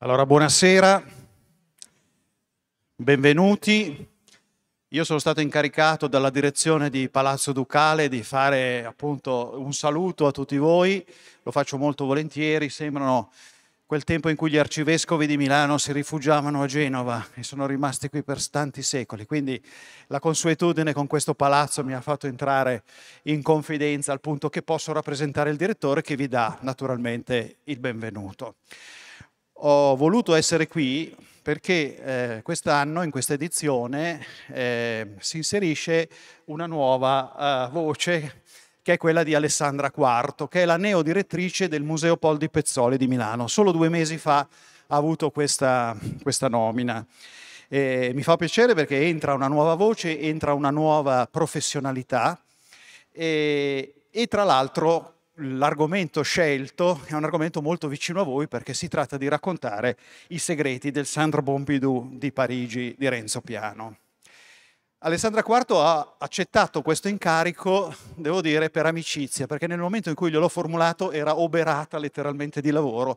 Allora, buonasera, benvenuti. Io sono stato incaricato dalla direzione di Palazzo Ducale di fare appunto un saluto a tutti voi, lo faccio molto volentieri, sembrano quel tempo in cui gli arcivescovi di Milano si rifugiavano a Genova e sono rimasti qui per tanti secoli. Quindi la consuetudine con questo palazzo mi ha fatto entrare in confidenza al punto che posso rappresentare il direttore che vi dà naturalmente il benvenuto. Ho voluto essere qui perché eh, quest'anno, in questa edizione, eh, si inserisce una nuova eh, voce che è quella di Alessandra Quarto, che è la neodirettrice del Museo Pol di Pezzoli di Milano. Solo due mesi fa ha avuto questa, questa nomina. E mi fa piacere perché entra una nuova voce, entra una nuova professionalità e, e tra l'altro l'argomento scelto è un argomento molto vicino a voi perché si tratta di raccontare i segreti del Centre Pompidou di Parigi di Renzo Piano. Alessandra IV ha accettato questo incarico, devo dire, per amicizia, perché nel momento in cui gliel'ho formulato era oberata letteralmente di lavoro,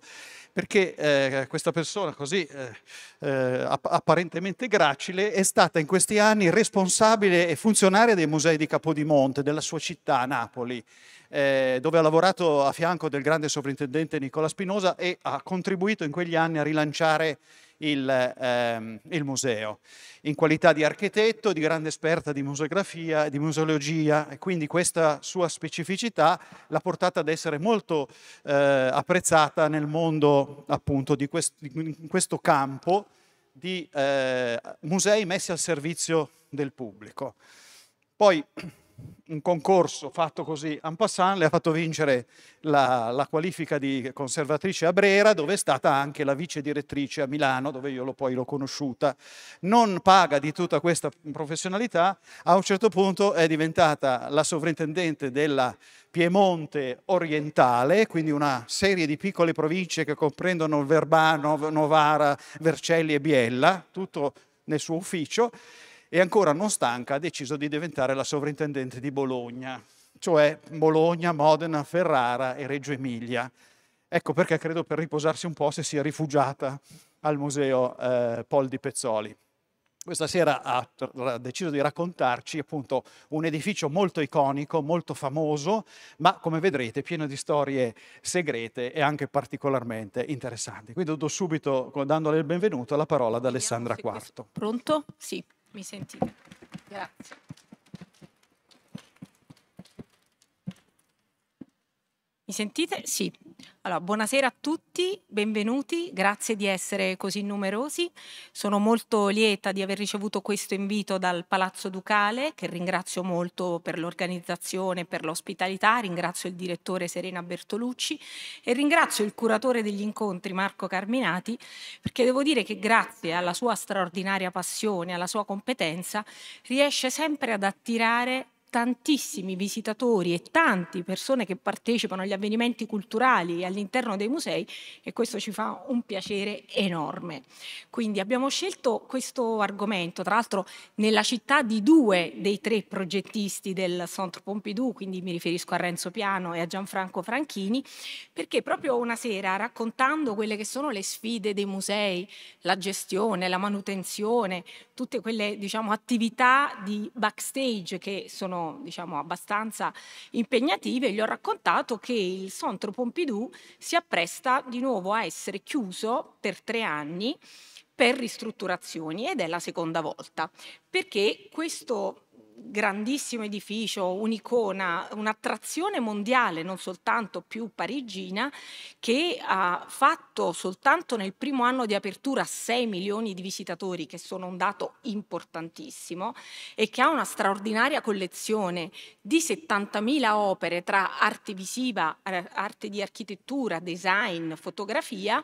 perché eh, questa persona così eh, eh, apparentemente gracile è stata in questi anni responsabile e funzionaria dei musei di Capodimonte, della sua città, Napoli, eh, dove ha lavorato a fianco del grande sovrintendente Nicola Spinosa e ha contribuito in quegli anni a rilanciare il, ehm, il, museo. In qualità di architetto, di grande esperta di museografia, di museologia, e quindi questa sua specificità l'ha portata ad essere molto eh, apprezzata nel mondo appunto di, quest, in questo campo di eh, musei messi al servizio del pubblico. Poi un concorso fatto così en passant le ha fatto vincere la, la, qualifica di conservatrice a Brera, dove è stata anche la vice direttrice a Milano, dove io l'ho, poi l'ho conosciuta. Non paga di tutta questa professionalità, a un certo punto è diventata la sovrintendente della Piemonte orientale, quindi una serie di piccole province che comprendono Verbano, Novara, Vercelli e Biella, tutto nel suo ufficio e ancora non stanca ha deciso di diventare la sovrintendente di Bologna, cioè Bologna, Modena, Ferrara e Reggio Emilia. Ecco perché credo per riposarsi un po' si sia rifugiata al museo eh, Pol di Pezzoli. Questa sera ha deciso di raccontarci appunto un edificio molto iconico, molto famoso, ma come vedrete pieno di storie segrete e anche particolarmente interessanti. Quindi do subito, dandole il benvenuto, la parola ad Alessandra Quarto. Pronto? Sì. Mi sentite? Grazie. Mi sentite? Sì. Allora, buonasera a tutti, benvenuti, grazie di essere così numerosi. Sono molto lieta di aver ricevuto questo invito dal Palazzo Ducale, che ringrazio molto per l'organizzazione per l'ospitalità, ringrazio il direttore Serena Bertolucci e ringrazio il curatore degli incontri Marco Carminati, perché devo dire che grazie alla sua straordinaria passione, alla sua competenza, riesce sempre ad attirare tantissimi visitatori e tante persone che partecipano agli avvenimenti culturali all'interno dei musei e questo ci fa un piacere enorme. Quindi abbiamo scelto questo argomento, tra l'altro nella città di due dei tre progettisti del Centre Pompidou, quindi mi riferisco a Renzo Piano e a Gianfranco Franchini, perché proprio una sera raccontando quelle che sono le sfide dei musei, la gestione, la manutenzione, tutte quelle diciamo, attività di backstage che sono diciamo, abbastanza impegnative, gli ho raccontato che il Centre Pompidou si appresta di nuovo a essere chiuso per tre anni per ristrutturazioni ed è la seconda volta perché questo grandissimo edificio, un'icona, un'attrazione mondiale, non soltanto più parigina, che ha fatto soltanto nel primo anno di apertura 6 milioni di visitatori, che sono un dato importantissimo, e che ha una straordinaria collezione di 70.000 opere tra arte visiva, eh, arte di architettura, design, fotografia,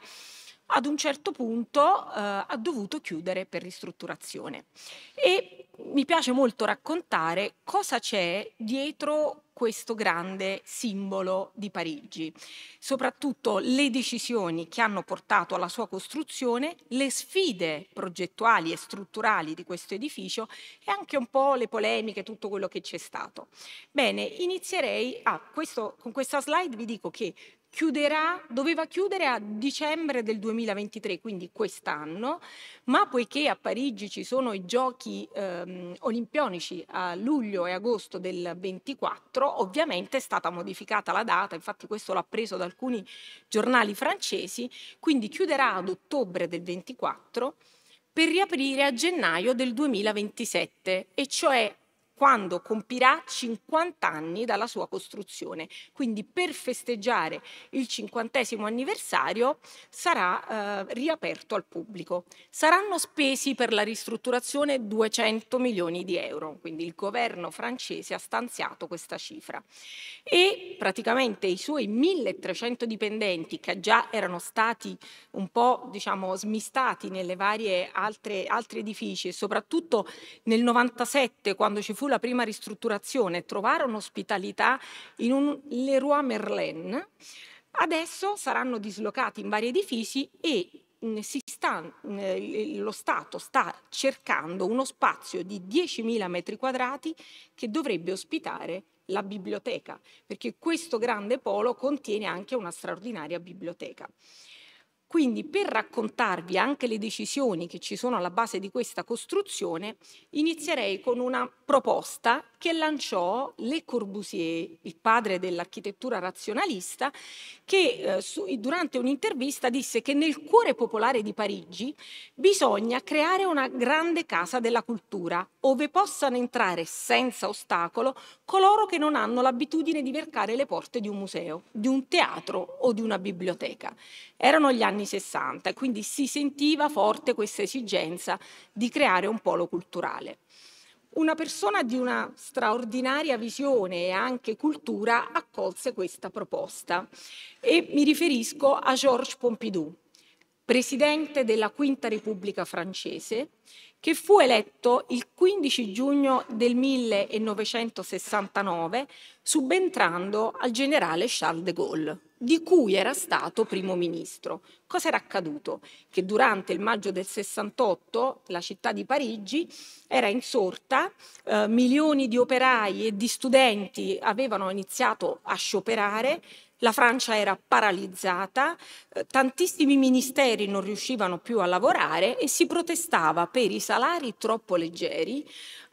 ad un certo punto eh, ha dovuto chiudere per ristrutturazione. E mi piace molto raccontare cosa c'è dietro questo grande simbolo di Parigi, soprattutto le decisioni che hanno portato alla sua costruzione, le sfide progettuali e strutturali di questo edificio e anche un po' le polemiche, tutto quello che c'è stato. Bene, inizierei ah, questo, con questa slide vi dico che chiuderà, doveva chiudere a dicembre del 2023, quindi quest'anno, ma poiché a Parigi ci sono i giochi ehm, olimpionici a luglio e agosto del 24, ovviamente è stata modificata la data, infatti questo l'ha preso da alcuni giornali francesi, quindi chiuderà ad ottobre del 24 per riaprire a gennaio del 2027, e cioè quando compirà 50 anni dalla sua costruzione. Quindi per festeggiare il cinquantesimo anniversario sarà eh, riaperto al pubblico. Saranno spesi per la ristrutturazione 200 milioni di euro, quindi il governo francese ha stanziato questa cifra. E praticamente i suoi 1300 dipendenti che già erano stati un po' diciamo smistati nelle varie altre altri edifici e soprattutto nel 97 quando ci fu la prima ristrutturazione trovarono ospitalità in un Leroy Merlin, adesso saranno dislocati in vari edifici e mm, sta, mm, lo Stato sta cercando uno spazio di 10.000 metri quadrati che dovrebbe ospitare la biblioteca, perché questo grande polo contiene anche una straordinaria biblioteca. Quindi per raccontarvi anche le decisioni che ci sono alla base di questa costruzione, inizierei con una proposta che lanciò Le Corbusier, il padre dell'architettura razionalista, che eh, su, durante un'intervista disse che nel cuore popolare di Parigi bisogna creare una grande casa della cultura, dove possano entrare senza ostacolo coloro che non hanno l'abitudine di vercare le porte di un museo, di un teatro o di una biblioteca. Erano gli anni 60 e quindi si sentiva forte questa esigenza di creare un polo culturale. Una persona di una straordinaria visione e anche cultura accolse questa proposta e mi riferisco a Georges Pompidou, presidente della Quinta Repubblica francese, che fu eletto il 15 giugno del 1969 subentrando al generale Charles de Gaulle di cui era stato primo ministro. Cosa era accaduto? Che durante il maggio del 68 la città di Parigi era insorta, eh, milioni di operai e di studenti avevano iniziato a scioperare, la Francia era paralizzata, tantissimi ministeri non riuscivano più a lavorare e si protestava per i salari troppo leggeri,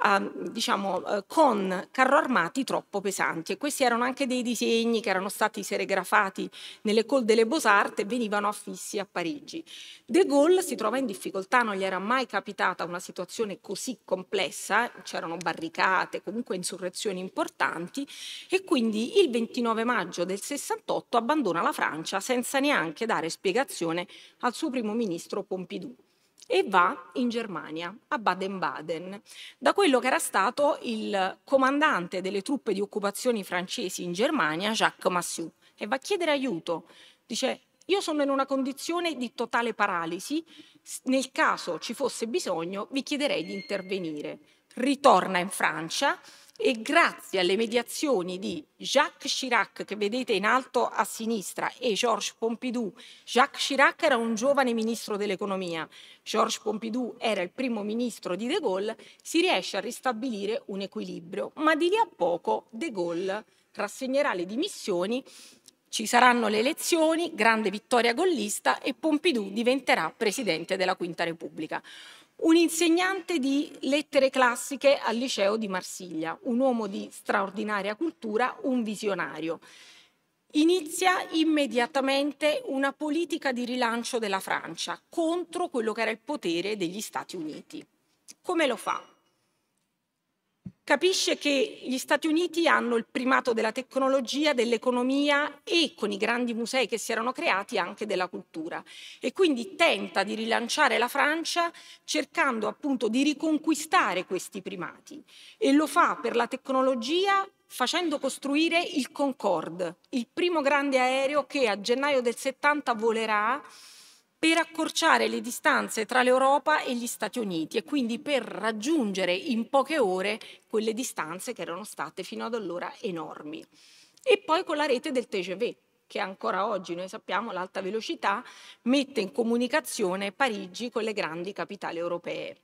eh, diciamo, eh, con carro armati troppo pesanti. E questi erano anche dei disegni che erano stati serigrafati nelle Col delle Beaux-Arts e venivano affissi a Parigi. De Gaulle si trova in difficoltà, non gli era mai capitata una situazione così complessa, c'erano barricate, comunque insurrezioni importanti e quindi il 29 maggio del 68 abbandona la Francia senza neanche dare spiegazione al suo primo ministro Pompidou e va in Germania, a Baden-Baden, da quello che era stato il comandante delle truppe di occupazione francesi in Germania, Jacques Massieu, e va a chiedere aiuto. Dice, io sono in una condizione di totale paralisi, nel caso ci fosse bisogno vi chiederei di intervenire. Ritorna in Francia e grazie alle mediazioni di Jacques Chirac, che vedete in alto a sinistra, e Georges Pompidou, Jacques Chirac era un giovane ministro dell'economia, Georges Pompidou era il primo ministro di De Gaulle, si riesce a ristabilire un equilibrio, ma di lì a poco De Gaulle rassegnerà le dimissioni ci saranno le elezioni, grande vittoria gollista e Pompidou diventerà presidente della Quinta Repubblica un insegnante di lettere classiche al liceo di Marsiglia, un uomo di straordinaria cultura, un visionario. Inizia immediatamente una politica di rilancio della Francia contro quello che era il potere degli Stati Uniti. Come lo fa? Capisce che gli Stati Uniti hanno il primato della tecnologia, dell'economia e con i grandi musei che si erano creati anche della cultura. E quindi tenta di rilanciare la Francia cercando appunto di riconquistare questi primati. E lo fa per la tecnologia facendo costruire il Concorde, il primo grande aereo che a gennaio del 70 volerà per accorciare le distanze tra l'Europa e gli Stati Uniti e quindi per raggiungere in poche ore quelle distanze che erano state fino ad allora enormi. E poi con la rete del TGV, che ancora oggi noi sappiamo l'alta velocità mette in comunicazione Parigi con le grandi capitali europee.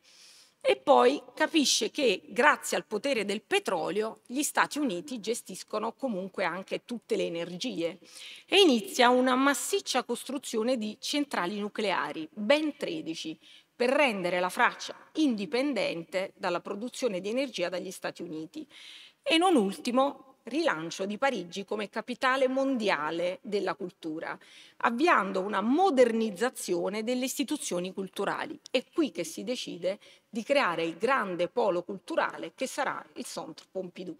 E poi capisce che grazie al potere del petrolio gli Stati Uniti gestiscono comunque anche tutte le energie e inizia una massiccia costruzione di centrali nucleari, ben 13, per rendere la Francia indipendente dalla produzione di energia dagli Stati Uniti. E non ultimo rilancio di Parigi come capitale mondiale della cultura, avviando una modernizzazione delle istituzioni culturali. È qui che si decide di creare il grande polo culturale che sarà il Centre Pompidou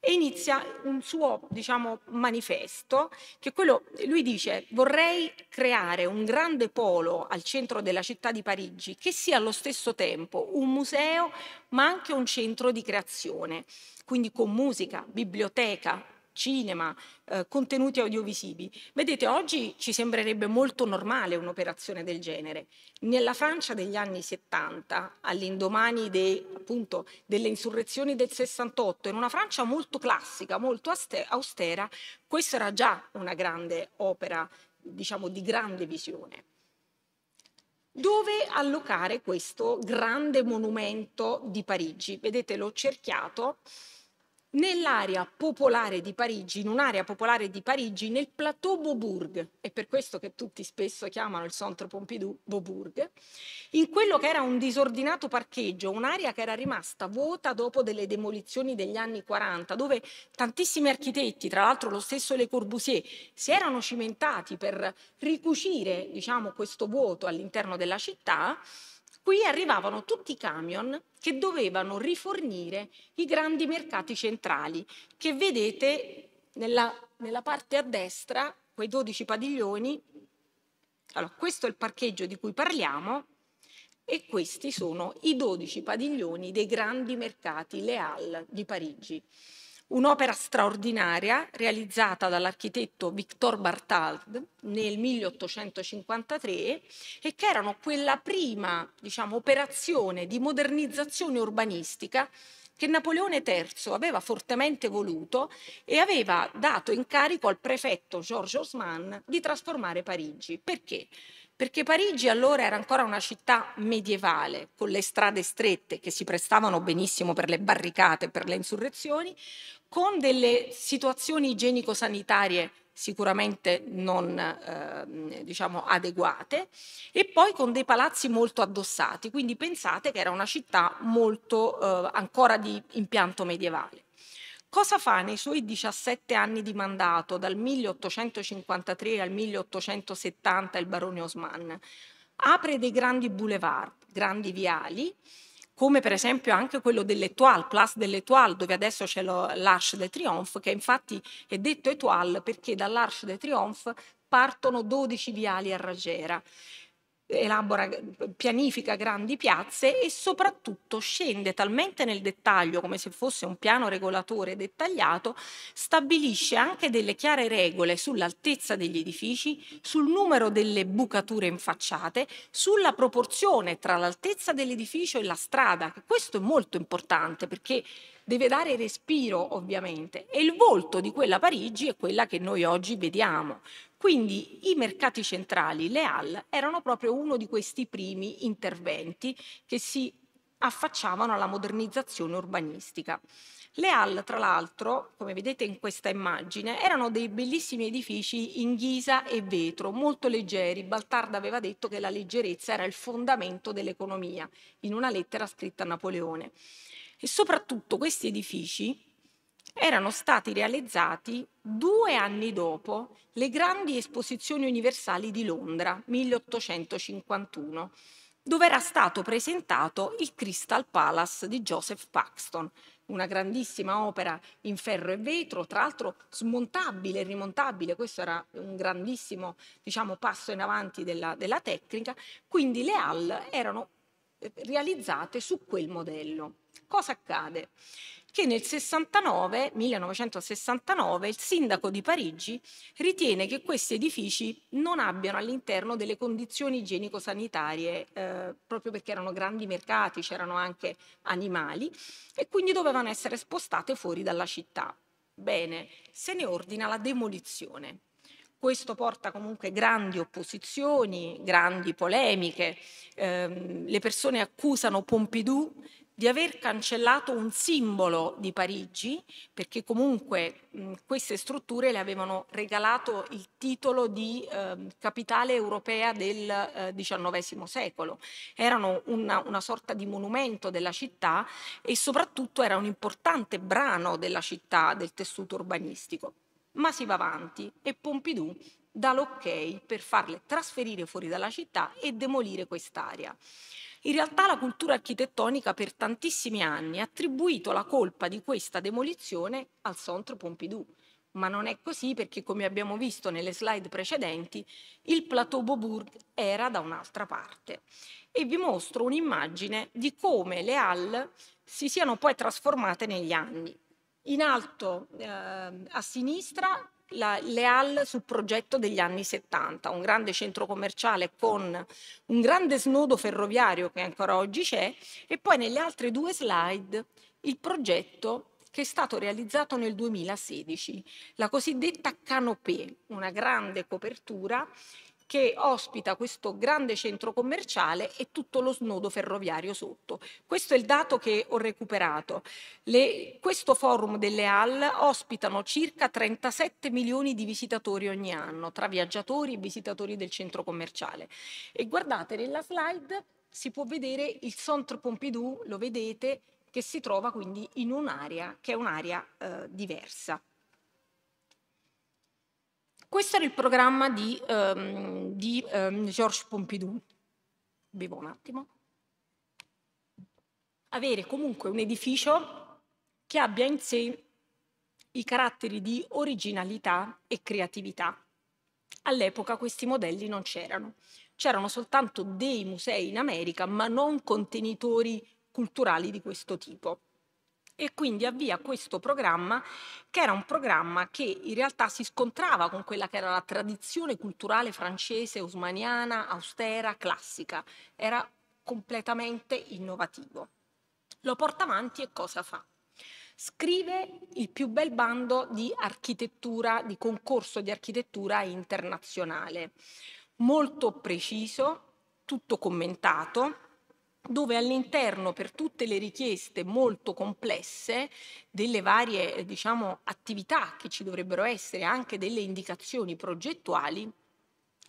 e inizia un suo diciamo, manifesto che quello, lui dice vorrei creare un grande polo al centro della città di Parigi che sia allo stesso tempo un museo ma anche un centro di creazione, quindi con musica, biblioteca, cinema, eh, contenuti audiovisivi. Vedete, oggi ci sembrerebbe molto normale un'operazione del genere. Nella Francia degli anni 70, all'indomani de, appunto, delle insurrezioni del 68, in una Francia molto classica, molto austera, questa era già una grande opera, diciamo, di grande visione. Dove allocare questo grande monumento di Parigi? Vedete, l'ho cerchiato nell'area popolare di Parigi, in un'area popolare di Parigi, nel plateau Beaubourg, è per questo che tutti spesso chiamano il Centre Pompidou Beaubourg, in quello che era un disordinato parcheggio, un'area che era rimasta vuota dopo delle demolizioni degli anni 40, dove tantissimi architetti, tra l'altro lo stesso Le Corbusier, si erano cimentati per ricucire diciamo, questo vuoto all'interno della città, Qui arrivavano tutti i camion che dovevano rifornire i grandi mercati centrali, che vedete nella, nella parte a destra, quei 12 padiglioni. Allora, questo è il parcheggio di cui parliamo e questi sono i 12 padiglioni dei grandi mercati Le Halles di Parigi un'opera straordinaria realizzata dall'architetto Victor Bartald nel 1853 e che erano quella prima diciamo, operazione di modernizzazione urbanistica che Napoleone III aveva fortemente voluto e aveva dato incarico al prefetto Georges Haussmann di trasformare Parigi. Perché? Perché Parigi allora era ancora una città medievale, con le strade strette che si prestavano benissimo per le barricate, per le insurrezioni, con delle situazioni igienico-sanitarie sicuramente non eh, diciamo adeguate e poi con dei palazzi molto addossati, quindi pensate che era una città molto eh, ancora di impianto medievale. Cosa fa nei suoi 17 anni di mandato, dal 1853 al 1870, il barone Osman? Apre dei grandi boulevard, grandi viali, come per esempio anche quello dell'Etoile, Place dell'Etoile, dove adesso c'è l'Arche de Triomphe, che infatti è detto Etoile perché dall'Arche de Triomphe partono 12 viali a raggiera elabora, pianifica grandi piazze e soprattutto scende talmente nel dettaglio come se fosse un piano regolatore dettagliato, stabilisce anche delle chiare regole sull'altezza degli edifici, sul numero delle bucature infacciate, sulla proporzione tra l'altezza dell'edificio e la strada, questo è molto importante perché deve dare respiro ovviamente e il volto di quella Parigi è quella che noi oggi vediamo. Quindi i mercati centrali, le Halles, erano proprio uno di questi primi interventi che si affacciavano alla modernizzazione urbanistica. Le Halles, tra l'altro, come vedete in questa immagine, erano dei bellissimi edifici in ghisa e vetro, molto leggeri. Baltard aveva detto che la leggerezza era il fondamento dell'economia, in una lettera scritta a Napoleone. E soprattutto questi edifici erano stati realizzati due anni dopo le grandi esposizioni universali di Londra, 1851, dove era stato presentato il Crystal Palace di Joseph Paxton, una grandissima opera in ferro e vetro, tra l'altro smontabile e rimontabile, questo era un grandissimo diciamo, passo in avanti della, della tecnica, quindi le Halles erano eh, realizzate su quel modello. Cosa accade? Che nel 69, 1969 il sindaco di Parigi ritiene che questi edifici non abbiano all'interno delle condizioni igienico-sanitarie, eh, proprio perché erano grandi mercati, c'erano anche animali e quindi dovevano essere spostate fuori dalla città. Bene, se ne ordina la demolizione. Questo porta comunque grandi opposizioni, grandi polemiche. Eh, le persone accusano Pompidou di aver cancellato un simbolo di Parigi, perché comunque mh, queste strutture le avevano regalato il titolo di eh, capitale europea del eh, XIX secolo. Erano una, una sorta di monumento della città e soprattutto era un importante brano della città, del tessuto urbanistico. Ma si va avanti e Pompidou dà l'ok per farle trasferire fuori dalla città e demolire quest'area. In realtà la cultura architettonica per tantissimi anni ha attribuito la colpa di questa demolizione al Centre Pompidou, ma non è così perché come abbiamo visto nelle slide precedenti il plateau Beaubourg era da un'altra parte. E vi mostro un'immagine di come le Halles si siano poi trasformate negli anni. In alto eh, a sinistra la, le Halles sul progetto degli anni 70, un grande centro commerciale con un grande snodo ferroviario che ancora oggi c'è e poi nelle altre due slide il progetto che è stato realizzato nel 2016, la cosiddetta canopée, una grande copertura che ospita questo grande centro commerciale e tutto lo snodo ferroviario sotto. Questo è il dato che ho recuperato. Le, questo forum delle Halles ospitano circa 37 milioni di visitatori ogni anno, tra viaggiatori e visitatori del centro commerciale. E guardate, nella slide si può vedere il Centre Pompidou, lo vedete, che si trova quindi in un'area che è un'area eh, diversa. Questo era il programma di, um, di um, Georges Pompidou. Bevo un attimo. Avere comunque un edificio che abbia in sé i caratteri di originalità e creatività. All'epoca questi modelli non c'erano. C'erano soltanto dei musei in America, ma non contenitori culturali di questo tipo e quindi avvia questo programma che era un programma che in realtà si scontrava con quella che era la tradizione culturale francese, osmaniana, austera, classica. Era completamente innovativo. Lo porta avanti e cosa fa? Scrive il più bel bando di architettura, di concorso di architettura internazionale, molto preciso, tutto commentato, dove all'interno per tutte le richieste molto complesse delle varie diciamo, attività che ci dovrebbero essere, anche delle indicazioni progettuali,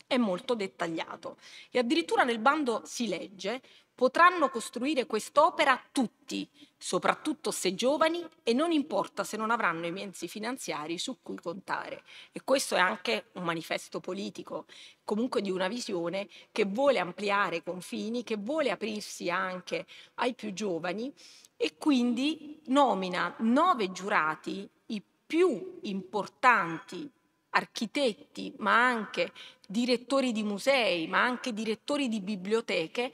è molto dettagliato. E addirittura nel bando si legge potranno costruire quest'opera tutti, soprattutto se giovani e non importa se non avranno i mezzi finanziari su cui contare. E questo è anche un manifesto politico, comunque di una visione che vuole ampliare i confini, che vuole aprirsi anche ai più giovani e quindi nomina nove giurati, i più importanti architetti, ma anche direttori di musei, ma anche direttori di biblioteche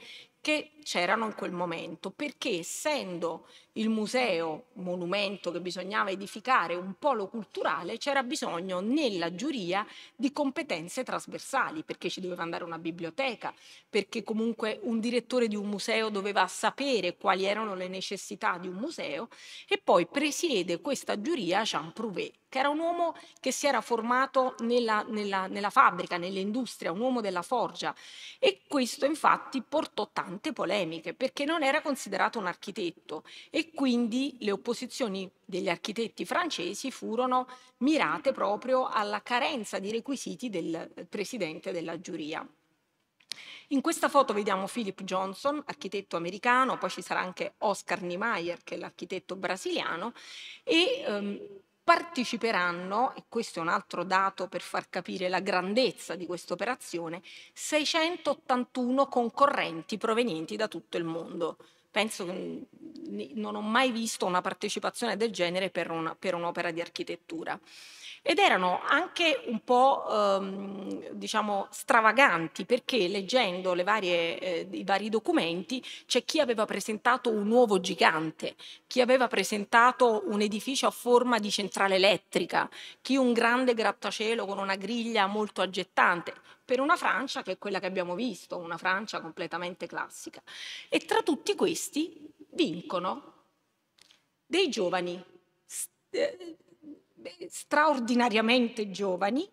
che c'erano in quel momento, perché essendo il museo, monumento che bisognava edificare, un polo culturale, c'era bisogno nella giuria di competenze trasversali, perché ci doveva andare una biblioteca, perché comunque un direttore di un museo doveva sapere quali erano le necessità di un museo e poi presiede questa giuria Jean Prouvé, che era un uomo che si era formato nella, nella, nella fabbrica, nell'industria, un uomo della forgia e questo infatti portò tante polemiche perché non era considerato un architetto e quindi le opposizioni degli architetti francesi furono mirate proprio alla carenza di requisiti del presidente della giuria. In questa foto vediamo Philip Johnson, architetto americano, poi ci sarà anche Oscar Niemeyer, che è l'architetto brasiliano, e ehm, parteciperanno, e questo è un altro dato per far capire la grandezza di questa operazione, 681 concorrenti provenienti da tutto il mondo. Penso che non ho mai visto una partecipazione del genere per un'opera di architettura ed erano anche un po' ehm, diciamo stravaganti perché leggendo varie, eh, i vari documenti c'è chi aveva presentato un nuovo gigante, chi aveva presentato un edificio a forma di centrale elettrica, chi un grande grattacielo con una griglia molto aggettante per una Francia che è quella che abbiamo visto, una Francia completamente classica. E tra tutti questi vincono dei giovani eh, straordinariamente giovani,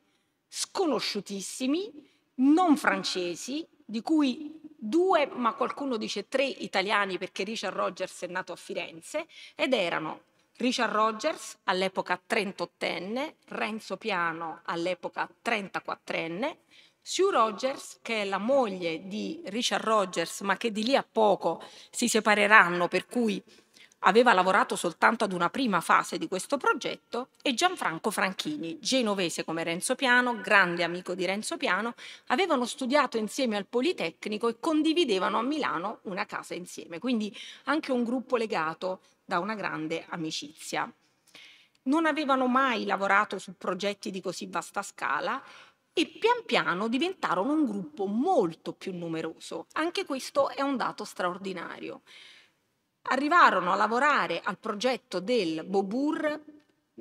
sconosciutissimi, non francesi, di cui due, ma qualcuno dice tre italiani perché Richard Rogers è nato a Firenze, ed erano Richard Rogers, all'epoca 38enne, Renzo Piano, all'epoca 34enne, Sue Rogers, che è la moglie di Richard Rogers, ma che di lì a poco si separeranno, per cui aveva lavorato soltanto ad una prima fase di questo progetto, e Gianfranco Franchini, genovese come Renzo Piano, grande amico di Renzo Piano, avevano studiato insieme al Politecnico e condividevano a Milano una casa insieme, quindi anche un gruppo legato da una grande amicizia. Non avevano mai lavorato su progetti di così vasta scala e pian piano diventarono un gruppo molto più numeroso. Anche questo è un dato straordinario arrivarono a lavorare al progetto del Bobur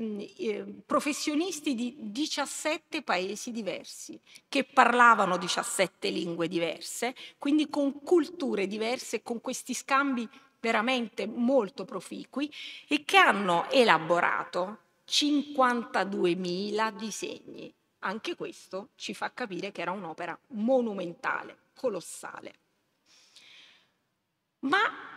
mm, eh, professionisti di 17 paesi diversi, che parlavano 17 lingue diverse, quindi con culture diverse, con questi scambi veramente molto proficui e che hanno elaborato 52.000 disegni. Anche questo ci fa capire che era un'opera monumentale, colossale. Ma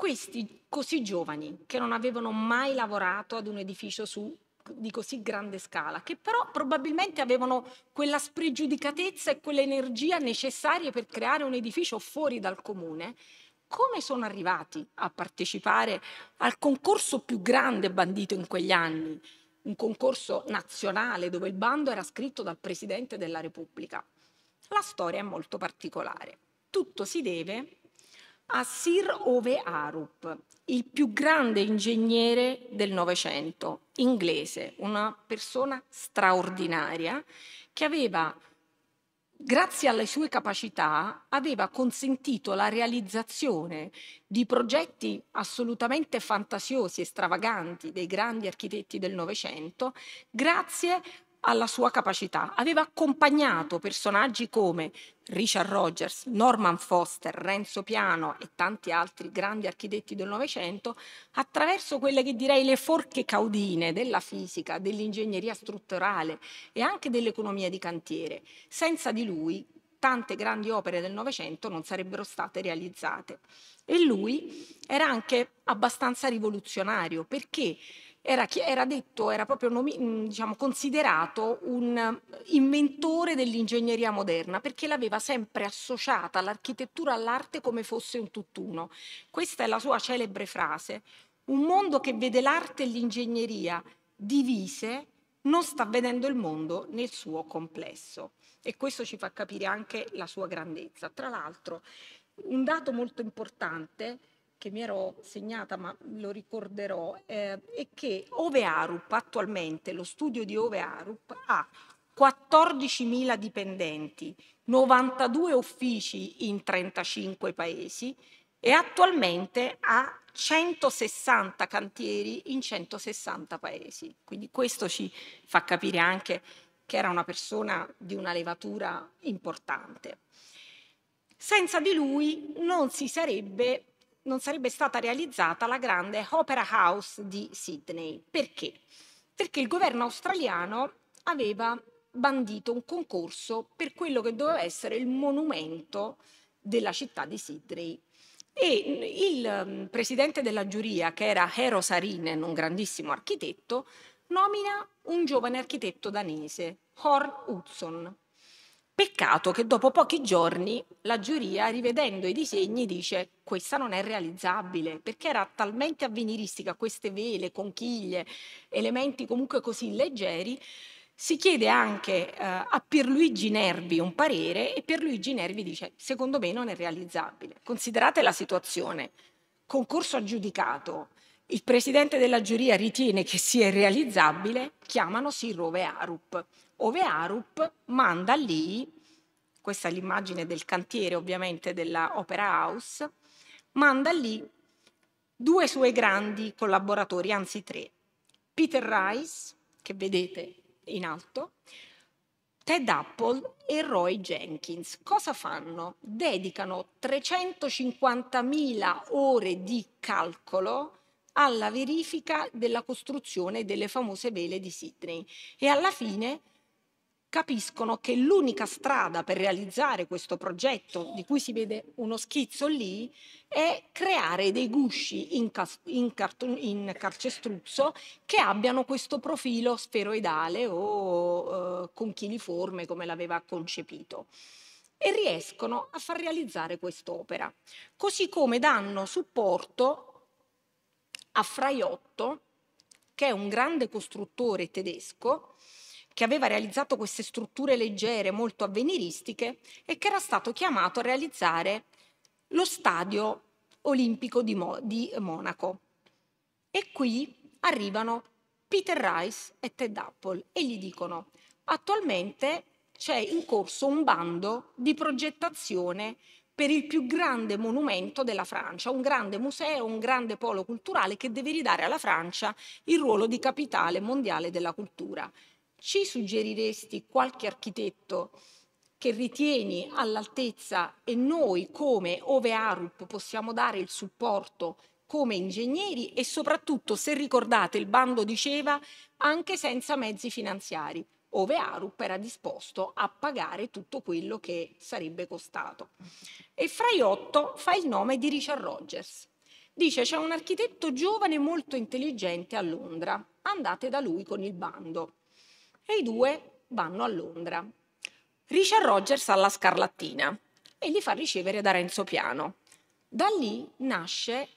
questi così giovani, che non avevano mai lavorato ad un edificio su, di così grande scala, che però probabilmente avevano quella spregiudicatezza e quell'energia necessarie per creare un edificio fuori dal comune, come sono arrivati a partecipare al concorso più grande bandito in quegli anni, un concorso nazionale dove il bando era scritto dal Presidente della Repubblica? La storia è molto particolare. Tutto si deve a Sir Ove Arup, il più grande ingegnere del Novecento, inglese, una persona straordinaria che aveva, grazie alle sue capacità, aveva consentito la realizzazione di progetti assolutamente fantasiosi e stravaganti dei grandi architetti del Novecento, grazie alla sua capacità. Aveva accompagnato personaggi come Richard Rogers, Norman Foster, Renzo Piano e tanti altri grandi architetti del Novecento attraverso quelle che direi le forche caudine della fisica, dell'ingegneria strutturale e anche dell'economia di cantiere. Senza di lui tante grandi opere del Novecento non sarebbero state realizzate. E lui era anche abbastanza rivoluzionario perché era, era, detto, era proprio nomi, diciamo, considerato un inventore dell'ingegneria moderna perché l'aveva sempre associata l'architettura all'arte come fosse un tutt'uno. Questa è la sua celebre frase. Un mondo che vede l'arte e l'ingegneria divise non sta vedendo il mondo nel suo complesso e questo ci fa capire anche la sua grandezza. Tra l'altro, un dato molto importante che mi ero segnata, ma lo ricorderò, eh, è che Ove Arup attualmente, lo studio di Ove Arup ha 14.000 dipendenti, 92 uffici in 35 paesi e attualmente ha 160 cantieri in 160 paesi. Quindi questo ci fa capire anche che era una persona di una levatura importante. Senza di lui non si sarebbe non sarebbe stata realizzata la grande Opera House di Sydney. Perché? Perché il governo australiano aveva bandito un concorso per quello che doveva essere il monumento della città di Sydney. E il mm, presidente della giuria, che era Hero Sarinen, un grandissimo architetto, nomina un giovane architetto danese, Horn Hudson, Peccato che dopo pochi giorni la giuria, rivedendo i disegni, dice questa non è realizzabile, perché era talmente avveniristica, queste vele, conchiglie, elementi comunque così leggeri, si chiede anche eh, a Pierluigi Nervi un parere e Pierluigi Nervi dice secondo me non è realizzabile. Considerate la situazione, concorso aggiudicato, il presidente della giuria ritiene che sia realizzabile, chiamano Sir Ove Arup. Ove Arup manda lì, questa è l'immagine del cantiere ovviamente della Opera House, manda lì due suoi grandi collaboratori, anzi tre, Peter Rice, che vedete in alto, Ted Apple e Roy Jenkins. Cosa fanno? Dedicano 350.000 ore di calcolo alla verifica della costruzione delle famose vele di Sydney e alla fine capiscono che l'unica strada per realizzare questo progetto, di cui si vede uno schizzo lì, è creare dei gusci in, in, in calcestruzzo che abbiano questo profilo sferoidale o eh, conchiliforme come l'aveva concepito e riescono a far realizzare quest'opera, così come danno supporto a Fraiotto, che è un grande costruttore tedesco, che aveva realizzato queste strutture leggere molto avveniristiche e che era stato chiamato a realizzare lo stadio olimpico di, Mo- di Monaco. E qui arrivano Peter Rice e Ted Apple e gli dicono attualmente c'è in corso un bando di progettazione per il più grande monumento della Francia, un grande museo, un grande polo culturale che deve ridare alla Francia il ruolo di capitale mondiale della cultura. Ci suggeriresti qualche architetto che ritieni all'altezza e noi come Ove Arup possiamo dare il supporto come ingegneri e soprattutto, se ricordate, il bando diceva anche senza mezzi finanziari, ove Arup era disposto a pagare tutto quello che sarebbe costato. E Fraiotto fa il nome di Richard Rogers. Dice c'è un architetto giovane molto intelligente a Londra, andate da lui con il bando e i due vanno a Londra. Richard Rogers alla Scarlattina e li fa ricevere da Renzo Piano. Da lì nasce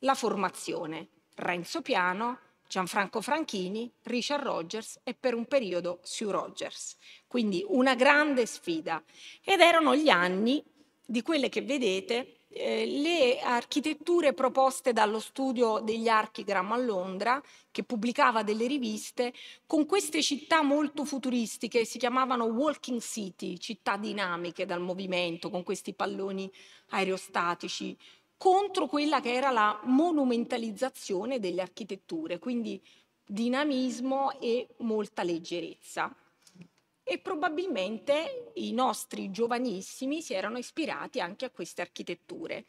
la formazione. Renzo Piano, Gianfranco Franchini, Richard Rogers e per un periodo Sue Rogers. Quindi una grande sfida. Ed erano gli anni di quelle che vedete eh, le architetture proposte dallo studio degli Archigram a Londra, che pubblicava delle riviste, con queste città molto futuristiche, si chiamavano walking city, città dinamiche dal movimento, con questi palloni aerostatici, contro quella che era la monumentalizzazione delle architetture, quindi dinamismo e molta leggerezza e probabilmente i nostri giovanissimi si erano ispirati anche a queste architetture.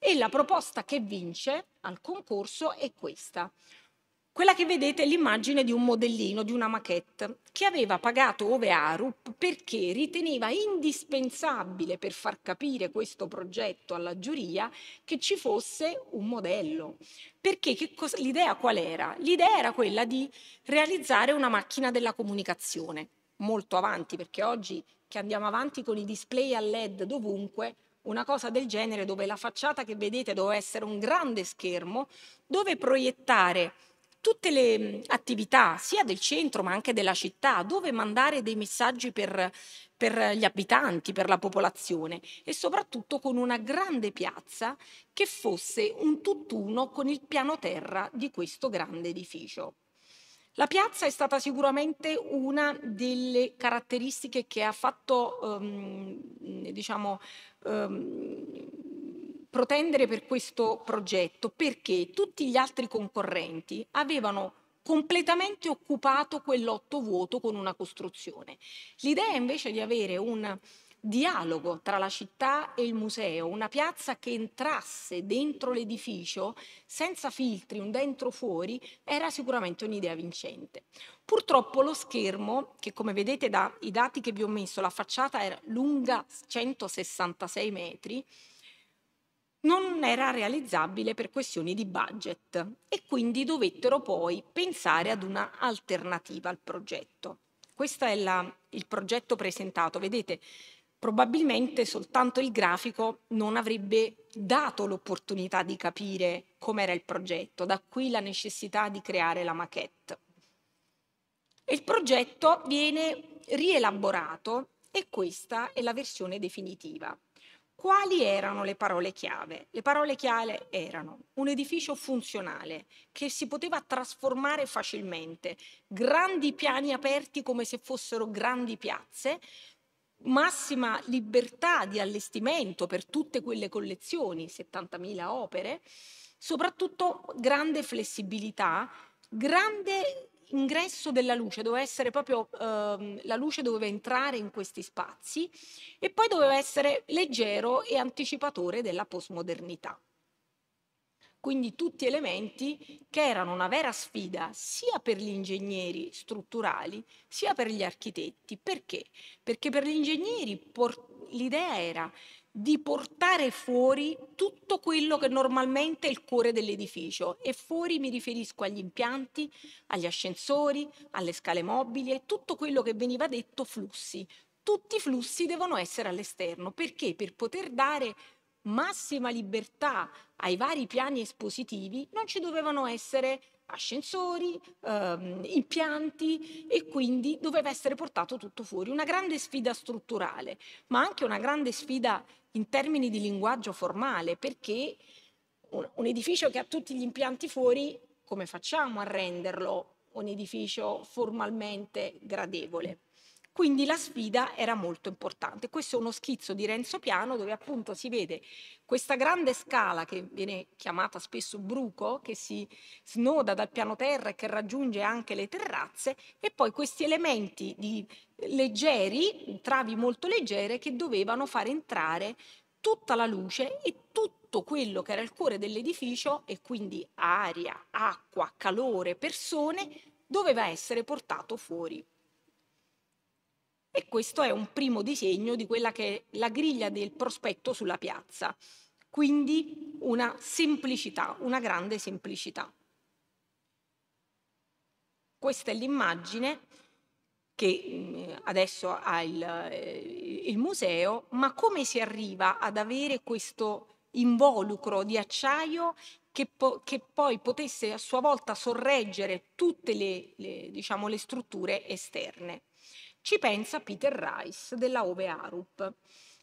E la proposta che vince al concorso è questa. Quella che vedete è l'immagine di un modellino, di una maquette, che aveva pagato Ove Arup perché riteneva indispensabile per far capire questo progetto alla giuria che ci fosse un modello. Perché l'idea qual era? L'idea era quella di realizzare una macchina della comunicazione molto avanti, perché oggi che andiamo avanti con i display a LED dovunque, una cosa del genere dove la facciata che vedete doveva essere un grande schermo, dove proiettare tutte le attività sia del centro ma anche della città, dove mandare dei messaggi per, per gli abitanti, per la popolazione e soprattutto con una grande piazza che fosse un tutt'uno con il piano terra di questo grande edificio. La piazza è stata sicuramente una delle caratteristiche che ha fatto, um, diciamo, um, protendere per questo progetto, perché tutti gli altri concorrenti avevano completamente occupato quell'otto vuoto con una costruzione. L'idea invece di avere un dialogo tra la città e il museo, una piazza che entrasse dentro l'edificio senza filtri, un dentro fuori, era sicuramente un'idea vincente. Purtroppo lo schermo, che come vedete dai dati che vi ho messo, la facciata era lunga 166 metri, non era realizzabile per questioni di budget e quindi dovettero poi pensare ad una alternativa al progetto. Questo è la, il progetto presentato. Vedete, probabilmente soltanto il grafico non avrebbe dato l'opportunità di capire com'era il progetto, da qui la necessità di creare la maquette. il progetto viene rielaborato e questa è la versione definitiva. Quali erano le parole chiave? Le parole chiave erano un edificio funzionale che si poteva trasformare facilmente, grandi piani aperti come se fossero grandi piazze, massima libertà di allestimento per tutte quelle collezioni, 70.000 opere, soprattutto grande flessibilità, grande ingresso della luce, doveva essere proprio eh, la luce doveva entrare in questi spazi e poi doveva essere leggero e anticipatore della postmodernità. Quindi tutti elementi che erano una vera sfida sia per gli ingegneri strutturali sia per gli architetti. Perché? Perché per gli ingegneri por- l'idea era di portare fuori tutto quello che normalmente è il cuore dell'edificio e fuori mi riferisco agli impianti, agli ascensori, alle scale mobili e tutto quello che veniva detto flussi. Tutti i flussi devono essere all'esterno perché per poter dare massima libertà ai vari piani espositivi, non ci dovevano essere ascensori, ehm, impianti e quindi doveva essere portato tutto fuori. Una grande sfida strutturale, ma anche una grande sfida in termini di linguaggio formale, perché un, un edificio che ha tutti gli impianti fuori, come facciamo a renderlo un edificio formalmente gradevole? Quindi la sfida era molto importante. Questo è uno schizzo di Renzo Piano dove appunto si vede questa grande scala che viene chiamata spesso bruco, che si snoda dal piano terra e che raggiunge anche le terrazze, e poi questi elementi di leggeri, travi molto leggere, che dovevano far entrare tutta la luce e tutto quello che era il cuore dell'edificio, e quindi aria, acqua, calore, persone, doveva essere portato fuori. E questo è un primo disegno di quella che è la griglia del prospetto sulla piazza. Quindi una semplicità, una grande semplicità. Questa è l'immagine che mm, adesso ha il, eh, il, museo, ma come si arriva ad avere questo involucro di acciaio che, po- che poi potesse a sua volta sorreggere tutte le, le, diciamo, le strutture esterne? Ci pensa Peter Rice della Ove Arup.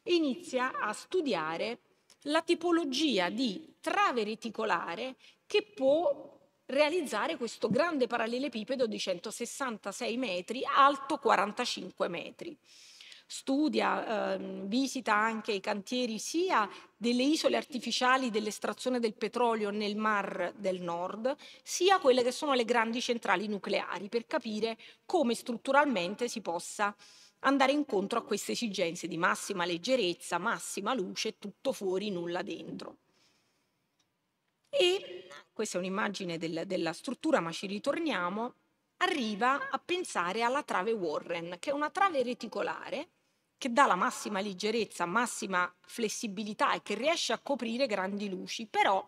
E inizia a studiare la tipologia di trave reticolare che può realizzare questo grande parallelepipedo di 166 metri, alto 45 metri studia, ehm, visita anche i cantieri sia delle isole artificiali dell'estrazione del petrolio nel Mar del Nord, sia quelle che sono le grandi centrali nucleari, per capire come strutturalmente si possa andare incontro a queste esigenze di massima leggerezza, massima luce, tutto fuori, nulla dentro. E questa è un'immagine del, della struttura, ma ci ritorniamo, arriva a pensare alla trave Warren, che è una trave reticolare che dà la massima leggerezza, massima flessibilità e che riesce a coprire grandi luci, però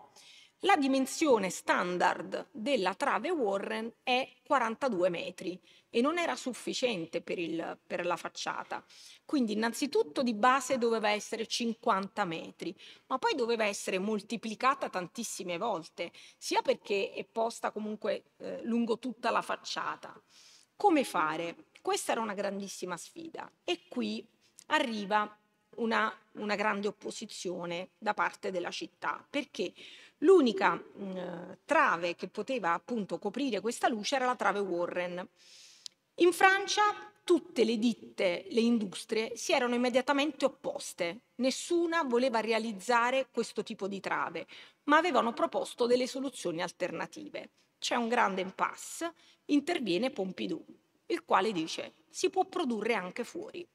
la dimensione standard della trave Warren è 42 metri e non era sufficiente per, il, per, la facciata. Quindi innanzitutto di base doveva essere 50 metri, ma poi doveva essere moltiplicata tantissime volte, sia perché è posta comunque eh, lungo tutta la facciata. Come fare? Questa era una grandissima sfida e qui arriva una, una grande opposizione da parte della città, perché l'unica mh, trave che poteva appunto coprire questa luce era la trave Warren. In Francia tutte le ditte, le industrie si erano immediatamente opposte, nessuna voleva realizzare questo tipo di trave, ma avevano proposto delle soluzioni alternative. C'è un grande impasse, interviene Pompidou, il quale dice si può produrre anche fuori.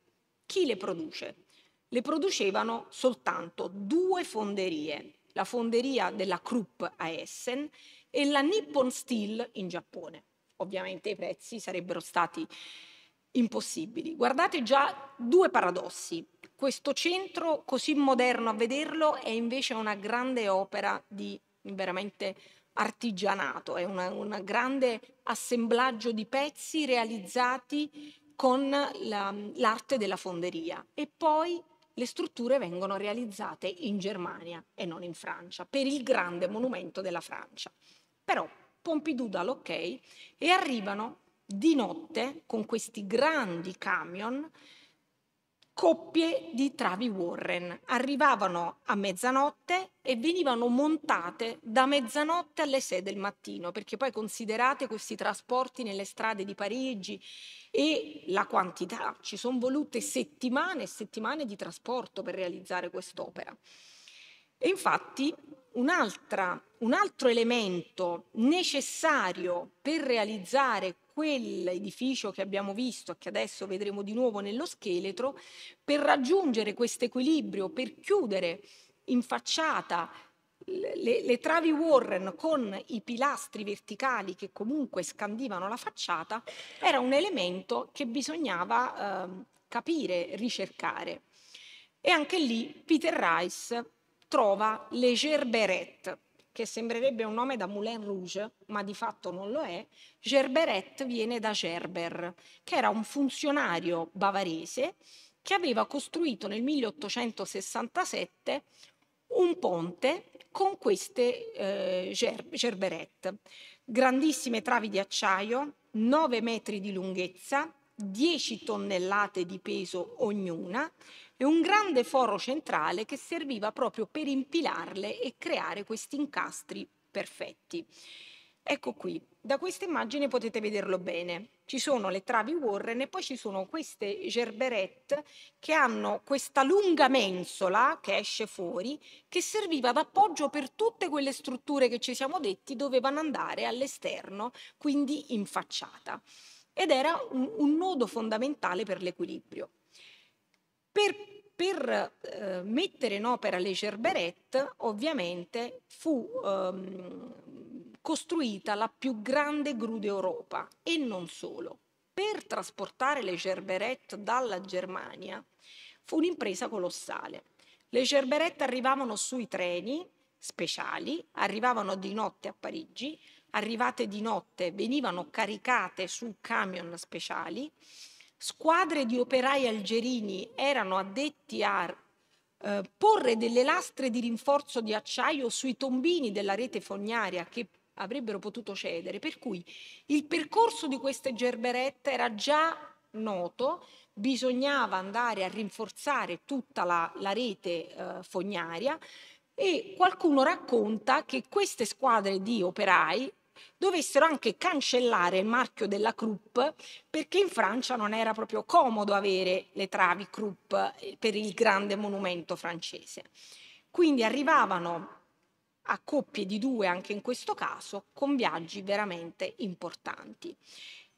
Chi le produce? Le producevano soltanto due fonderie, la fonderia della Krupp a Essen e la Nippon Steel in Giappone. Ovviamente i prezzi sarebbero stati impossibili. Guardate già due paradossi. Questo centro così moderno a vederlo è invece una grande opera di veramente artigianato, è un grande assemblaggio di pezzi realizzati con la, l'arte della fonderia e poi le strutture vengono realizzate in Germania e non in Francia, per il grande monumento della Francia. Però Pompidou dà l'ok e arrivano di notte con questi grandi camion coppie di travi Warren. Arrivavano a mezzanotte e venivano montate da mezzanotte alle 6 del mattino, perché poi considerate questi trasporti nelle strade di Parigi e la quantità, ci sono volute settimane e settimane di trasporto per realizzare quest'opera. E infatti un altro elemento necessario per realizzare quell'edificio che abbiamo visto, che adesso vedremo di nuovo nello scheletro, per raggiungere questo equilibrio, per chiudere in facciata le, le, travi Warren con i pilastri verticali che comunque scandivano la facciata era un elemento che bisognava eh, capire, ricercare. E anche lì Peter Rice trova le Gerberet, che sembrerebbe un nome da Moulin Rouge, ma di fatto non lo è. Gerberet viene da Gerber, che era un funzionario bavarese che aveva costruito nel 1867 un ponte con queste eh, ger- gerberet. Grandissime travi di acciaio, 9 metri di lunghezza, 10 tonnellate di peso ognuna e un grande foro centrale che serviva proprio per impilarle e creare questi incastri perfetti. Ecco qui, da questa immagine potete vederlo bene. Ci sono le travi Warren e poi ci sono queste gerberet che hanno questa lunga mensola che esce fuori che serviva d'appoggio per tutte quelle strutture che ci siamo detti dovevano andare all'esterno, quindi in facciata. Ed era un, un nodo fondamentale per l'equilibrio. Per per eh, mettere in opera le Gerberet, ovviamente, fu ehm, costruita la più grande gru d'Europa e non solo. Per trasportare le Gerberet dalla Germania fu un'impresa colossale. Le Gerberet arrivavano sui treni speciali, arrivavano di notte a Parigi, arrivate di notte venivano caricate su camion speciali squadre di operai algerini erano addetti a eh, porre delle lastre di rinforzo di acciaio sui tombini della rete fognaria che avrebbero potuto cedere, per cui il percorso di queste gerberette era già noto, bisognava andare a rinforzare tutta la, la rete eh, fognaria e qualcuno racconta che queste squadre di operai dovessero anche cancellare il marchio della Krupp perché in Francia non era proprio comodo avere le travi Krupp eh, per il grande monumento francese. Quindi arrivavano a coppie di due anche in questo caso con viaggi veramente importanti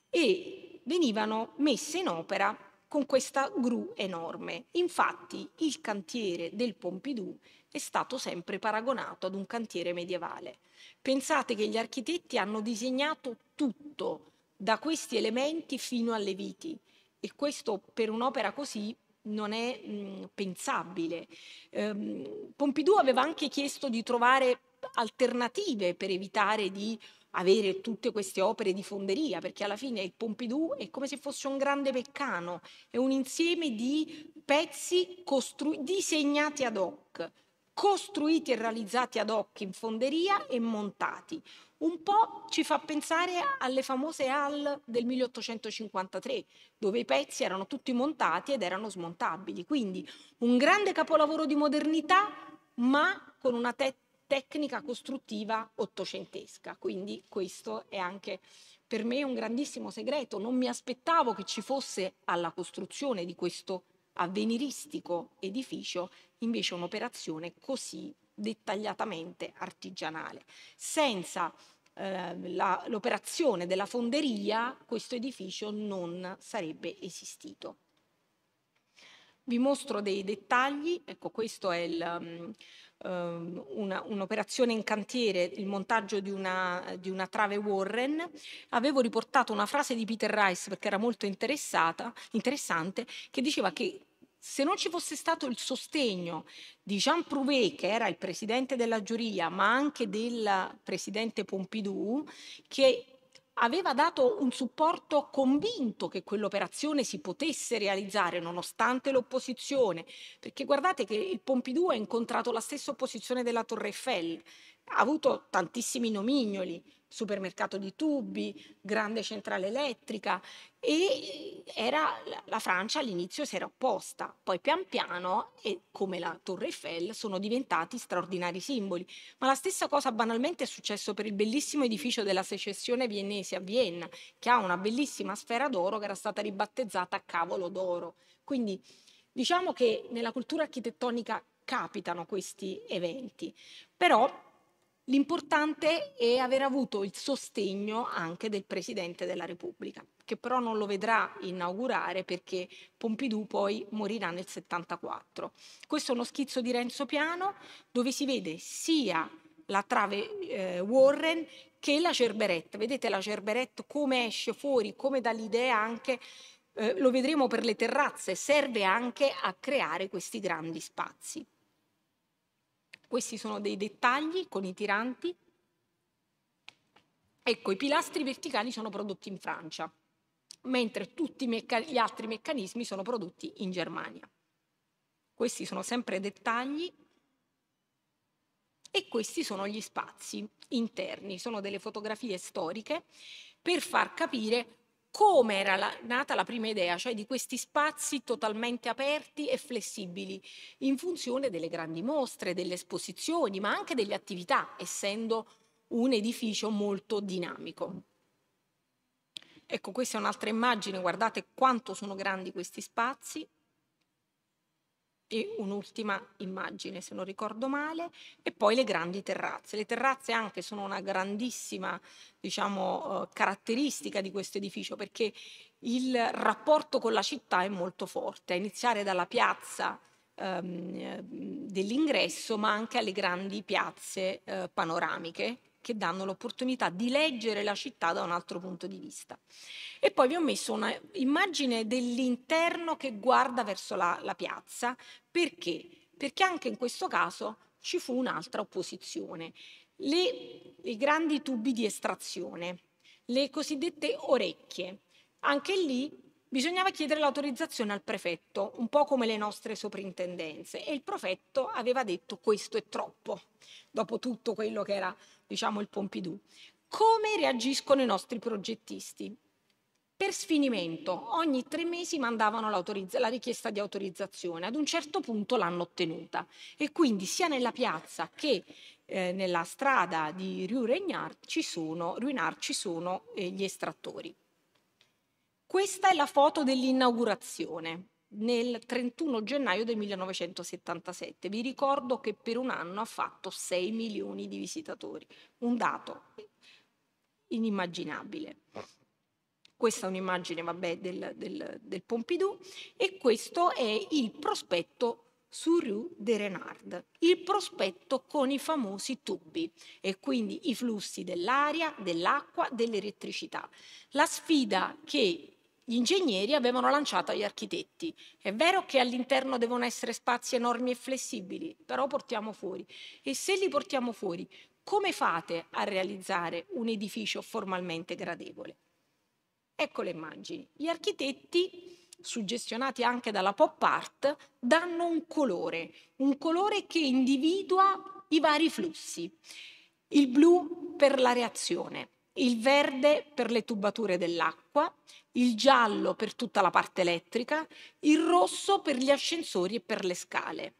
e venivano messe in opera con questa gru enorme. Infatti il cantiere del Pompidou è stato sempre paragonato ad un cantiere medievale. Pensate che gli architetti hanno disegnato tutto, da questi elementi fino alle viti, e questo per un'opera così non è mh, pensabile. Um, Pompidou aveva anche chiesto di trovare alternative per evitare di avere tutte queste opere di fonderia, perché alla fine il Pompidou è come se fosse un grande peccano, è un insieme di pezzi costru- disegnati ad hoc costruiti e realizzati ad hoc in fonderia e montati. Un po' ci fa pensare alle famose hall del 1853, dove i pezzi erano tutti montati ed erano smontabili. Quindi un grande capolavoro di modernità, ma con una te- tecnica costruttiva ottocentesca. Quindi questo è anche per me un grandissimo segreto. Non mi aspettavo che ci fosse alla costruzione di questo avveniristico edificio invece un'operazione così dettagliatamente artigianale. Senza eh, l'operazione della fonderia questo edificio non sarebbe esistito. Vi mostro dei dettagli, ecco questo è il, um, una, un'operazione in cantiere, il montaggio di una, di una, trave Warren. Avevo riportato una frase di Peter Rice perché era molto interessante, che diceva che se non ci fosse stato il sostegno di Jean Prouvé, che era il presidente della giuria, ma anche del presidente Pompidou, che aveva dato un supporto convinto che quell'operazione si potesse realizzare nonostante l'opposizione, perché guardate che il Pompidou ha incontrato la stessa opposizione della Torre Eiffel, ha avuto tantissimi nomignoli, supermercato di tubi, grande centrale elettrica e era, la Francia all'inizio si era opposta, poi pian piano, e come la Torre Eiffel, sono diventati straordinari simboli. Ma la stessa cosa banalmente è successo per il bellissimo edificio della secessione viennese a Vienna, che ha una bellissima sfera d'oro che era stata ribattezzata Cavolo d'Oro. Quindi diciamo che nella cultura architettonica capitano questi eventi, però L'importante è aver avuto il sostegno anche del Presidente della Repubblica, che però non lo vedrà inaugurare perché Pompidou poi morirà nel 74. Questo è uno schizzo di Renzo Piano dove si vede sia la trave eh, Warren che la Cerberetta. Vedete la Cerberetta come esce fuori, come dà l'idea anche, eh, lo vedremo per le terrazze, serve anche a creare questi grandi spazi. Questi sono dei dettagli con i tiranti. Ecco, i pilastri verticali sono prodotti in Francia, mentre tutti gli altri meccanismi sono prodotti in Germania. Questi sono sempre dettagli e questi sono gli spazi interni, sono delle fotografie storiche per far capire come era la, nata la prima idea, cioè di questi spazi totalmente aperti e flessibili in funzione delle grandi mostre, delle esposizioni, ma anche delle attività, essendo un edificio molto dinamico. Ecco, questa è un'altra immagine, guardate quanto sono grandi questi spazi e un'ultima immagine, se non ricordo male, e poi le grandi terrazze. Le terrazze anche sono una grandissima diciamo, uh, caratteristica di questo edificio perché il rapporto con la città è molto forte, a iniziare dalla piazza um, dell'ingresso, ma anche alle grandi piazze uh, panoramiche che danno l'opportunità di leggere la città da un altro punto di vista. E poi vi ho messo un'immagine dell'interno che guarda verso la, la piazza. Perché? Perché anche in questo caso ci fu un'altra opposizione. Le, I grandi tubi di estrazione, le cosiddette orecchie. Anche lì bisognava chiedere l'autorizzazione al prefetto, un po' come le nostre soprintendenze, e il prefetto aveva detto questo è troppo, dopo tutto quello che era diciamo il Pompidou. Come reagiscono i nostri progettisti? Per sfinimento, ogni tre mesi mandavano la richiesta di autorizzazione, ad un certo punto l'hanno ottenuta e quindi sia nella piazza che eh, nella strada di Rue Regnard ci sono, Ruinard ci sono eh, gli estrattori. Questa è la foto dell'inaugurazione nel 31 gennaio del 1977. Vi ricordo che per un anno ha fatto 6 milioni di visitatori, un dato inimmaginabile. Questa è un'immagine vabbè, del, del, del, Pompidou e questo è il prospetto su Rue de Renard, il prospetto con i famosi tubi e quindi i flussi dell'aria, dell'acqua, dell'elettricità. La sfida che gli ingegneri avevano lanciato agli architetti. È vero che all'interno devono essere spazi enormi e flessibili, però portiamo fuori. E se li portiamo fuori, come fate a realizzare un edificio formalmente gradevole? Ecco le immagini. Gli architetti, suggestionati anche dalla pop art, danno un colore, un colore che individua i vari flussi. Il blu per la reazione, il verde per le tubature dell'acqua, il giallo per tutta la parte elettrica, il rosso per gli ascensori e per le scale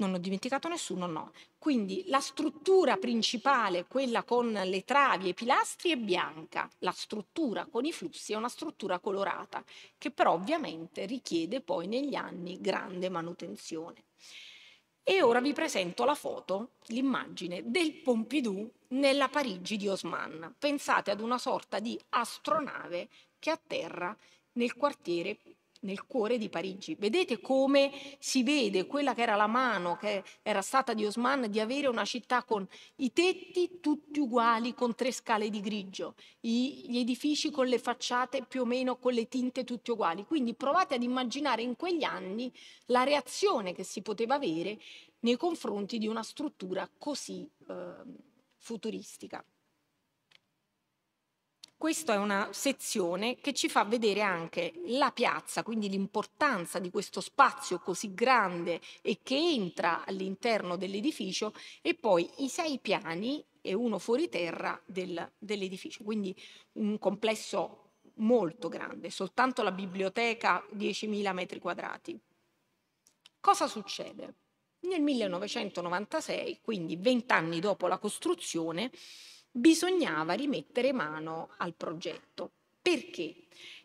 non ho dimenticato nessuno, no. Quindi la struttura principale, quella con le travi e i pilastri, è bianca. La struttura con i flussi è una struttura colorata, che però ovviamente richiede poi negli anni grande manutenzione. E ora vi presento la foto, l'immagine del Pompidou nella Parigi di Haussmann. Pensate ad una sorta di astronave che atterra nel quartiere nel cuore di Parigi. Vedete come si vede quella che era la mano che era stata di Osman di avere una città con i tetti tutti uguali con tre scale di grigio, gli edifici con le facciate più o meno con le tinte tutte uguali. Quindi provate ad immaginare in quegli anni la reazione che si poteva avere nei confronti di una struttura così eh, futuristica. Questa è una sezione che ci fa vedere anche la piazza, quindi l'importanza di questo spazio così grande e che entra all'interno dell'edificio e poi i sei piani e uno fuori terra del, dell'edificio, quindi un complesso molto grande, soltanto la biblioteca 10.000 metri quadrati. Cosa succede? Nel 1996, quindi vent'anni dopo la costruzione, bisognava rimettere mano al progetto. Perché?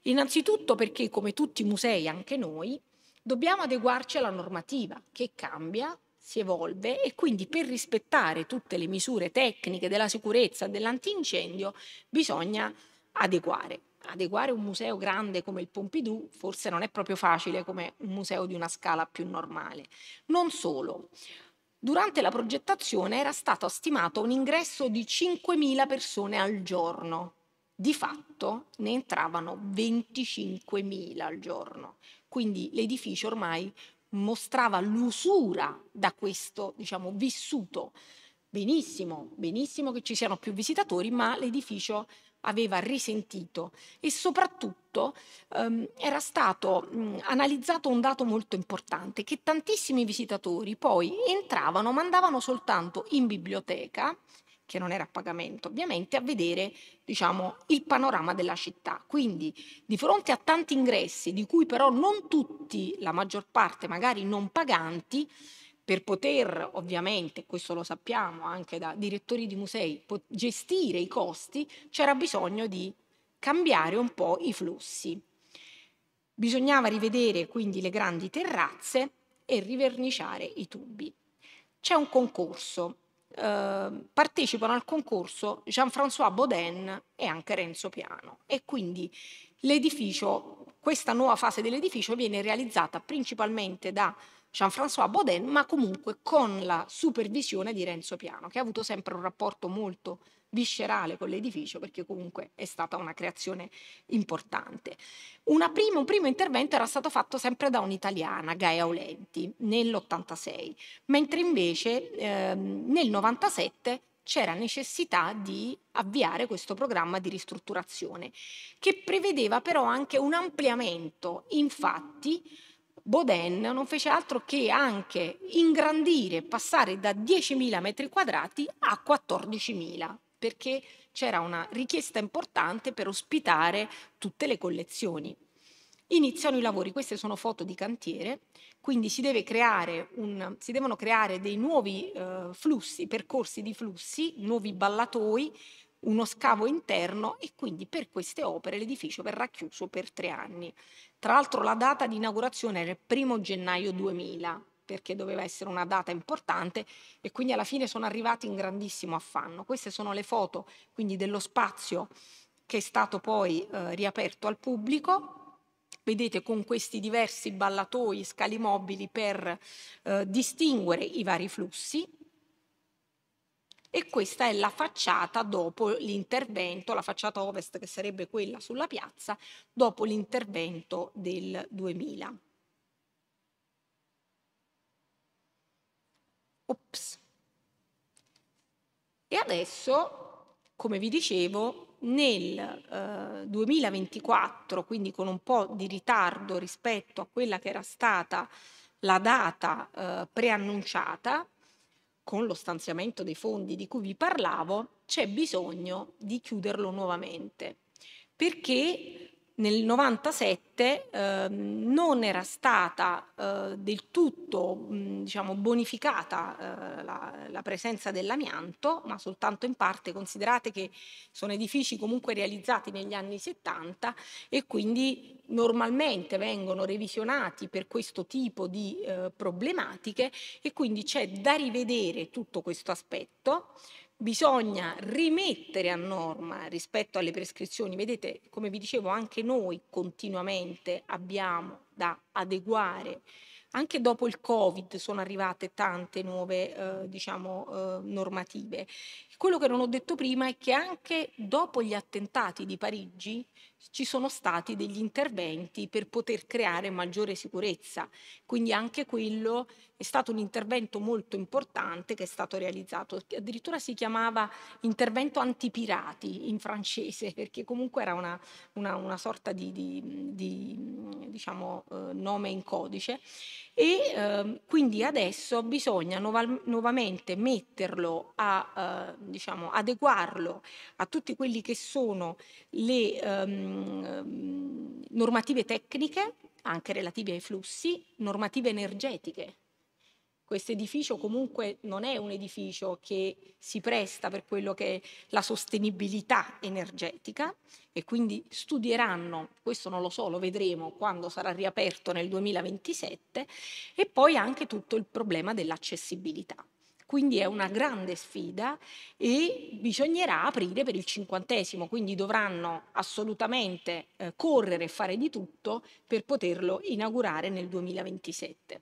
Innanzitutto perché, come tutti i musei, anche noi, dobbiamo adeguarci alla normativa che cambia si evolve e quindi per rispettare tutte le misure tecniche della sicurezza dell'antincendio bisogna adeguare. Adeguare un museo grande come il Pompidou forse non è proprio facile come un museo di una scala più normale. Non solo, Durante la progettazione era stato stimato un ingresso di 5.000 persone al giorno. Di fatto ne entravano 25.000 al giorno. Quindi l'edificio ormai mostrava l'usura da questo, diciamo, vissuto. Benissimo, benissimo che ci siano più visitatori, ma l'edificio aveva risentito e soprattutto ehm, era stato mh, analizzato un dato molto importante, che tantissimi visitatori poi entravano, ma andavano soltanto in biblioteca, che non era a pagamento ovviamente, a vedere diciamo, il panorama della città. Quindi di fronte a tanti ingressi, di cui però non tutti, la maggior parte magari non paganti, per poter ovviamente, questo lo sappiamo anche da direttori di musei, gestire i costi, c'era bisogno di cambiare un po' i flussi. Bisognava rivedere quindi le grandi terrazze e riverniciare i tubi. C'è un concorso, eh, partecipano al concorso Jean-François Baudin e anche Renzo Piano e quindi l'edificio, questa nuova fase dell'edificio viene realizzata principalmente da Jean-François Baudin, ma comunque con la supervisione di Renzo Piano, che ha avuto sempre un rapporto molto viscerale con l'edificio perché comunque è stata una creazione importante. Prima, un primo intervento era stato fatto sempre da un'italiana, Gaia Aulenti, nell'86, mentre invece ehm, nel 97 c'era necessità di avviare questo programma di ristrutturazione che prevedeva però anche un ampliamento. Infatti Baudin non fece altro che anche ingrandire, passare da 10.000 metri quadrati a 14.000, perché c'era una richiesta importante per ospitare tutte le collezioni. Iniziano i lavori, queste sono foto di cantiere, quindi si, un, si devono creare dei nuovi eh, flussi, percorsi di flussi, nuovi ballatoi, uno scavo interno e quindi per queste opere l'edificio verrà chiuso per tre anni. Tra l'altro la data di inaugurazione era il primo gennaio 2000 perché doveva essere una data importante e quindi alla fine sono arrivati in grandissimo affanno. Queste sono le foto quindi dello spazio che è stato poi eh, riaperto al pubblico. Vedete con questi diversi ballatoi, scali mobili per eh, distinguere i vari flussi e questa è la facciata dopo l'intervento, la facciata ovest che sarebbe quella sulla piazza, dopo l'intervento del 2000. Ops. E adesso, come vi dicevo, nel eh, 2024, quindi con un po' di ritardo rispetto a quella che era stata la data eh, preannunciata, con lo stanziamento dei fondi di cui vi parlavo, c'è bisogno di chiuderlo nuovamente, perché nel 97 eh, non era stata eh, del tutto mh, diciamo, bonificata eh, la, la, presenza dell'amianto, ma soltanto in parte. Considerate che sono edifici comunque realizzati negli anni 70 e quindi normalmente vengono revisionati per questo tipo di eh, problematiche e quindi c'è da rivedere tutto questo aspetto bisogna rimettere a norma rispetto alle prescrizioni. Vedete, come vi dicevo, anche noi continuamente abbiamo da adeguare. Anche dopo il Covid sono arrivate tante nuove eh, diciamo, eh, normative. Quello che non ho detto prima è che anche dopo gli attentati di Parigi ci sono stati degli interventi per poter creare maggiore sicurezza, quindi anche quello è stato un intervento molto importante che è stato realizzato, addirittura si chiamava intervento antipirati in francese, perché comunque era una, una, una sorta di, di, di diciamo, eh, nome in codice e eh, quindi adesso bisogna nuova, nuovamente metterlo a, eh, diciamo, adeguarlo a tutti quelli che sono le ehm, normative tecniche, anche relative ai flussi, normative energetiche, questo edificio comunque non è un edificio che si presta per quello che è la sostenibilità energetica e quindi studieranno, questo non lo so, lo vedremo quando sarà riaperto nel 2027, e poi anche tutto il problema dell'accessibilità. Quindi è una grande sfida e bisognerà aprire per il cinquantesimo, quindi dovranno assolutamente eh, correre e fare di tutto per poterlo inaugurare nel 2027.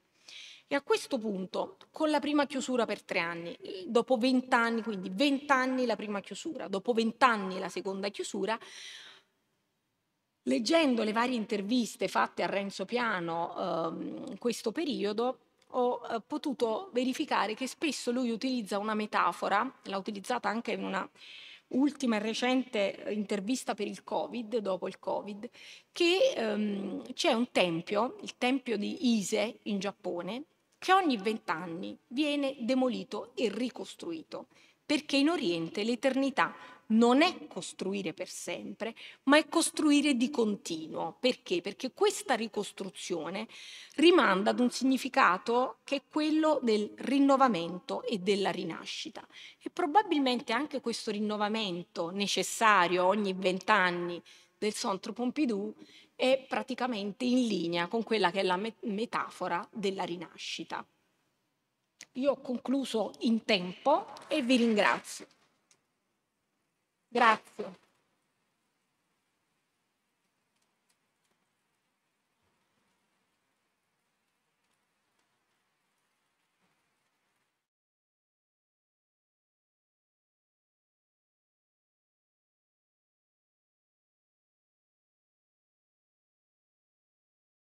E a questo punto, con la prima chiusura per tre anni, dopo vent'anni, quindi vent'anni la prima chiusura, dopo vent'anni la seconda chiusura, leggendo le varie interviste fatte a Renzo Piano in ehm, questo periodo, ho eh, potuto verificare che spesso lui utilizza una metafora, l'ha utilizzata anche in una ultima e recente intervista per il Covid, dopo il Covid, che ehm, c'è un tempio, il tempio di Ise in Giappone, che ogni vent'anni viene demolito e ricostruito, perché in Oriente l'eternità non è costruire per sempre, ma è costruire di continuo. Perché? Perché questa ricostruzione rimanda ad un significato che è quello del rinnovamento e della rinascita. E probabilmente anche questo rinnovamento necessario ogni vent'anni del Centre Pompidou è praticamente in linea con quella che è la metafora della rinascita. Io ho concluso in tempo e vi ringrazio. Grazie.